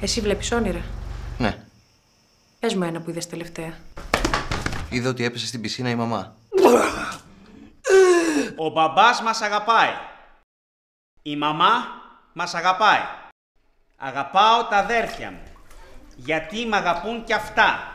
Εσύ βλέπεις όνειρα. Ναι. Πες μου ένα που είδες τελευταία. Είδα ότι έπεσε στην πισίνα η μαμά. Ο μπαμπάς μας αγαπάει. Η μαμά μας αγαπάει. Αγαπάω τα αδέρφια μου. Γιατί μ' αγαπούν κι αυτά.